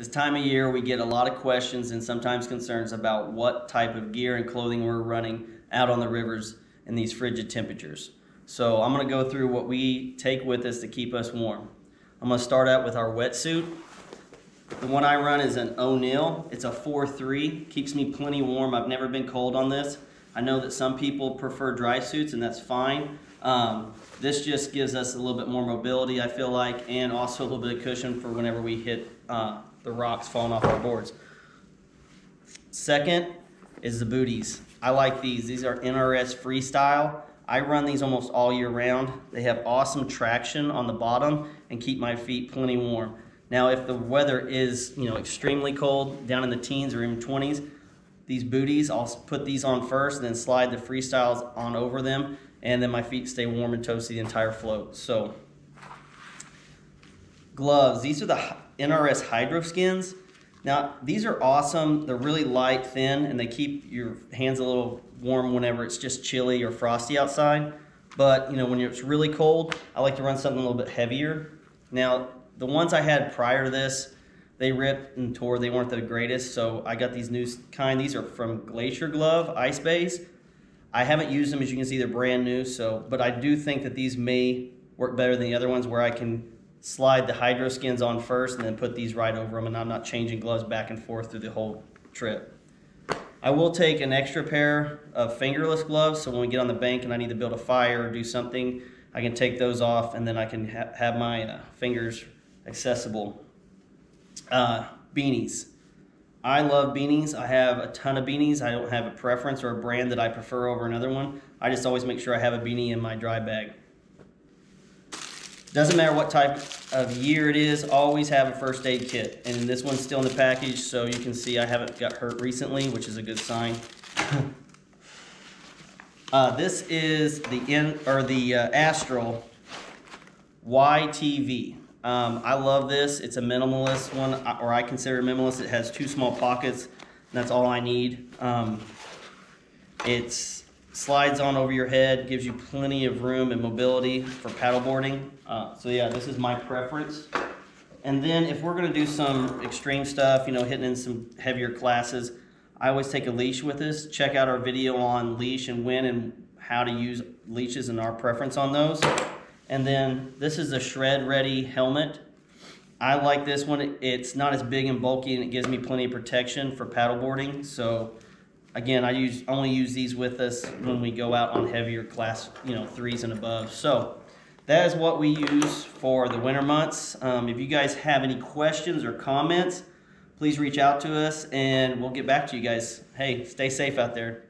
This time of year, we get a lot of questions and sometimes concerns about what type of gear and clothing we're running out on the rivers in these frigid temperatures. So I'm gonna go through what we take with us to keep us warm. I'm gonna start out with our wetsuit. The one I run is an O'Neill. It's a 4-3, keeps me plenty warm. I've never been cold on this. I know that some people prefer dry suits and that's fine. Um, this just gives us a little bit more mobility, I feel like, and also a little bit of cushion for whenever we hit uh, the rocks falling off our boards. Second is the booties. I like these. These are NRS Freestyle. I run these almost all year round. They have awesome traction on the bottom and keep my feet plenty warm. Now, if the weather is, you know, extremely cold, down in the teens or even 20s, these booties, I'll put these on first then slide the freestyles on over them and then my feet stay warm and toasty the entire float. So gloves, these are the NRS Hydro Skins. Now, these are awesome. They're really light, thin, and they keep your hands a little warm whenever it's just chilly or frosty outside. But, you know, when it's really cold, I like to run something a little bit heavier. Now, the ones I had prior to this, they ripped and tore. They weren't the greatest, so I got these new kind. These are from Glacier Glove Ice Bay. I haven't used them, as you can see, they're brand new. So, but I do think that these may work better than the other ones, where I can slide the hydro skins on first and then put these right over them, and I'm not changing gloves back and forth through the whole trip. I will take an extra pair of fingerless gloves, so when we get on the bank and I need to build a fire or do something, I can take those off, and then I can ha have my uh, fingers accessible. Uh, beanies. I love beanies. I have a ton of beanies. I don't have a preference or a brand that I prefer over another one. I just always make sure I have a beanie in my dry bag. Doesn't matter what type of year it is, always have a first aid kit. And this one's still in the package, so you can see I haven't got hurt recently, which is a good sign. uh, this is the in or the uh, Astral YTV. Um, I love this. It's a minimalist one, uh, or I consider it minimalist. It has two small pockets. that's all I need. Um, it slides on over your head, gives you plenty of room and mobility for paddleboarding. Uh, so yeah, this is my preference. And then if we're gonna do some extreme stuff, you know, hitting in some heavier classes, I always take a leash with us. Check out our video on leash and when and how to use leashes and our preference on those. And then this is a shred ready helmet. I like this one. It's not as big and bulky and it gives me plenty of protection for paddleboarding. So again, I use only use these with us when we go out on heavier class, you know, threes and above. So that is what we use for the winter months. Um, if you guys have any questions or comments, please reach out to us and we'll get back to you guys. Hey, stay safe out there.